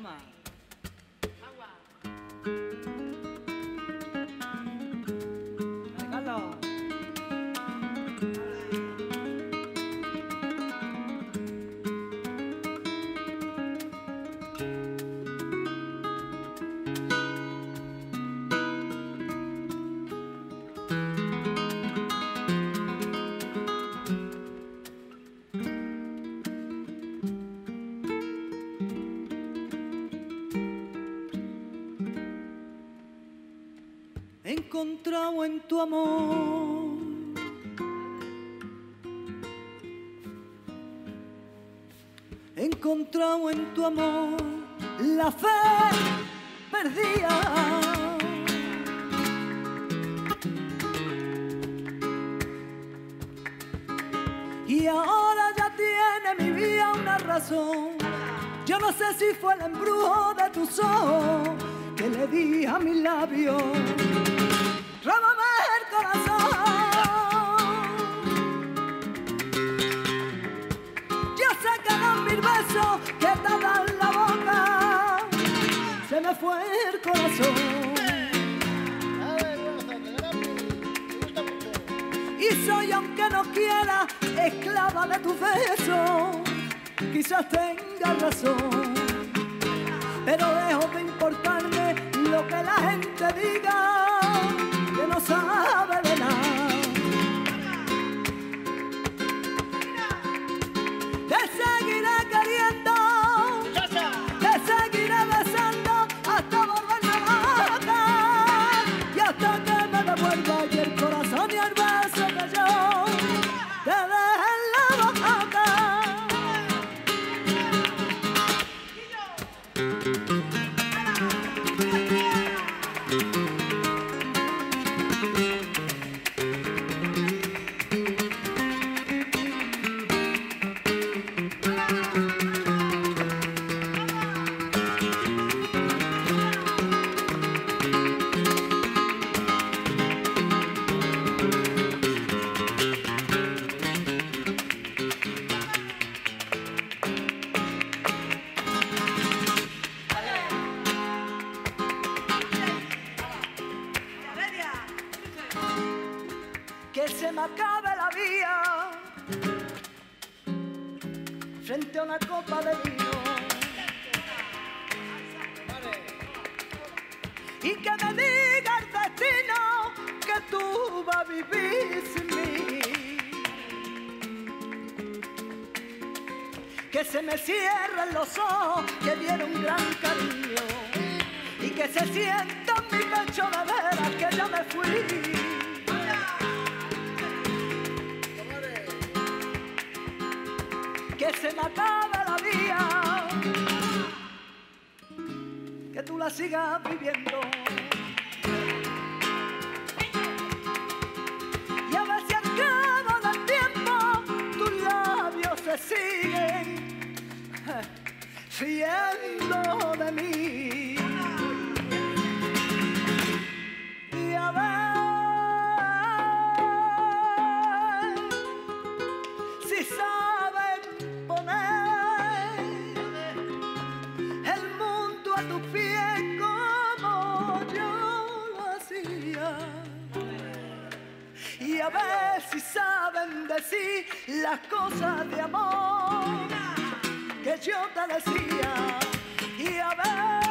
嘛。好啊。Encontrado en tu amor encontrado en tu amor la fe perdida. Y ahora ya tiene mi vida una razón. Yo no sé si fue el embrujo de tus ojos que le di a mis labios. Róbame el corazón. Yo sé que dan mil besos que te dan la boca. Se me fue el corazón. Y soy, aunque no quiera, esclava de tus besos. Quizás tenga razón, pero dejo de importarme lo que la gente diga, que se me acabe la vía frente a una copa de vino. Y que me diga el destino que tú vas a vivir sin mí. Que se me cierren los ojos que dieron un gran cariño. Y que se sienta en mi pecho de veras que ya me fui que se me acabe la vida, que tú la sigas viviendo. Y a ver si al cabo del tiempo tus labios se siguen fiando de mí. Si saben decir las cosas de amor que yo te decía. Y a ver